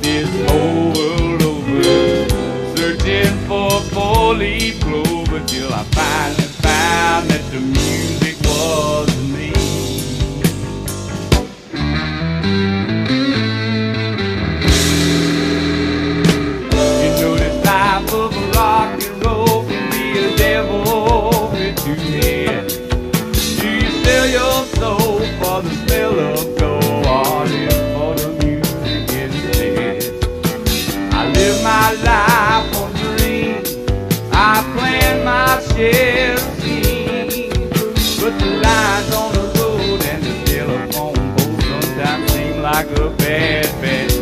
this whole world over, searching for poly clover till I finally found that the music was me. like a bad bitch.